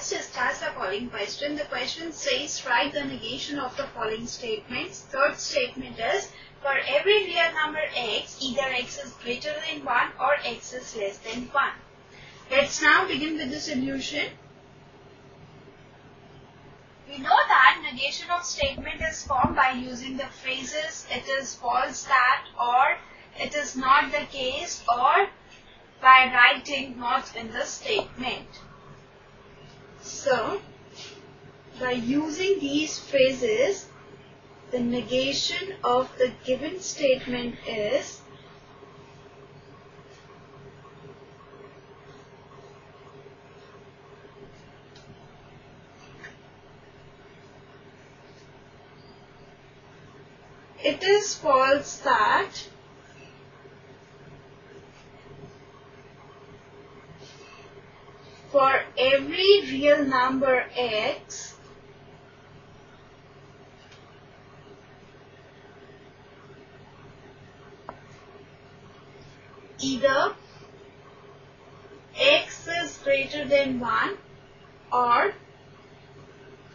let's discuss the following question. The question says write the negation of the following statements. Third statement is for every real number x, either x is greater than 1 or x is less than 1. Let's now begin with the solution. We know that negation of statement is formed by using the phrases it is false that or it is not the case or by writing not in the statement. So, by using these phrases, the negation of the given statement is it is false that for every real number x either x is greater than 1 or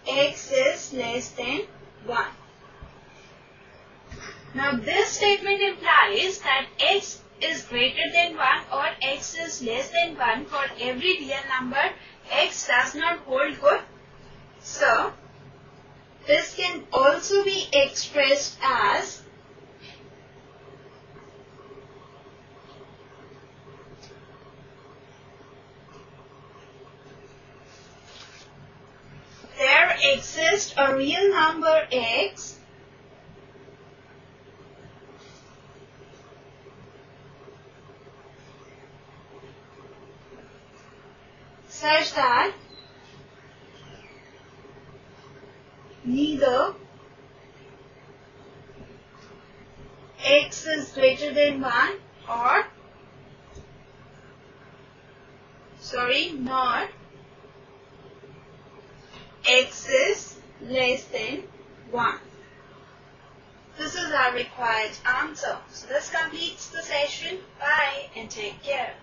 x is less than 1. Now this statement implies that x is greater than 1 or x is less than 1 for every real number x does not hold good. So, this can also be expressed as there exists a real number x such that neither x is greater than 1 or sorry not x is less than 1. This is our required answer. So this completes the session. Bye and take care.